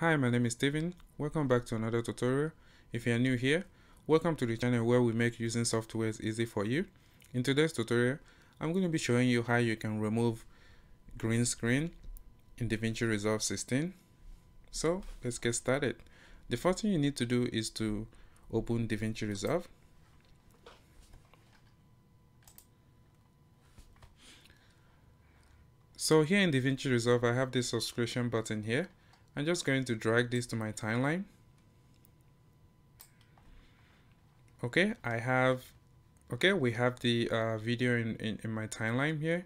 Hi, my name is Stephen. Welcome back to another tutorial. If you are new here, welcome to the channel where we make using softwares easy for you. In today's tutorial, I'm going to be showing you how you can remove green screen in DaVinci Resolve 16. So let's get started. The first thing you need to do is to open DaVinci Resolve. So here in DaVinci Resolve, I have this subscription button here. I'm just going to drag this to my timeline. Okay, I have, okay, we have the uh, video in, in, in my timeline here.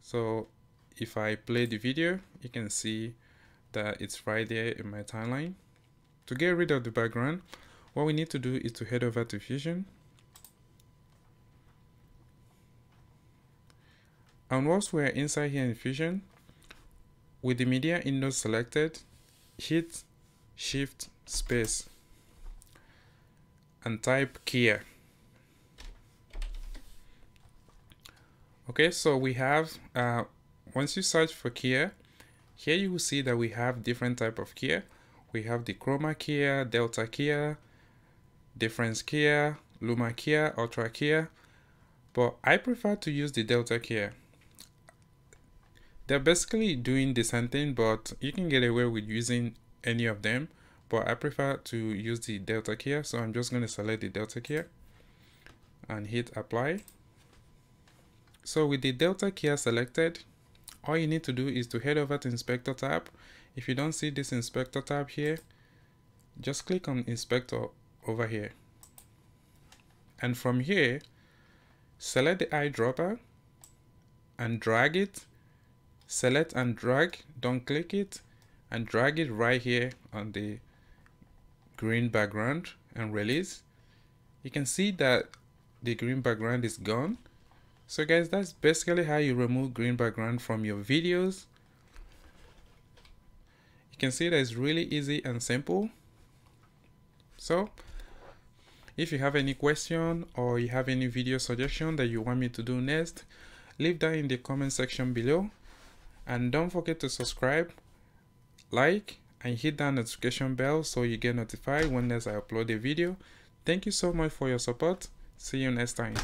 So if I play the video, you can see that it's right there in my timeline. To get rid of the background, what we need to do is to head over to Fusion. And once we're inside here in Fusion, with the media window selected, hit shift space and type Keyer. Okay, so we have, uh, once you search for Keyer, here you will see that we have different type of Keyer. We have the Chroma Keyer, Delta Keyer, Difference Keyer, Luma Keyer, Ultra Keyer, but I prefer to use the Delta Keyer. They're basically doing the same thing, but you can get away with using any of them. But I prefer to use the Delta Keyer, so I'm just going to select the Delta Keyer and hit apply. So with the Delta Keyer selected, all you need to do is to head over to Inspector tab. If you don't see this Inspector tab here, just click on Inspector over here. And from here, select the eyedropper and drag it select and drag don't click it and drag it right here on the green background and release. You can see that the green background is gone. So guys that's basically how you remove green background from your videos. You can see that it's really easy and simple. So if you have any question or you have any video suggestion that you want me to do next leave that in the comment section below and don't forget to subscribe like and hit that notification bell so you get notified when I upload a video. Thank you so much for your support. See you next time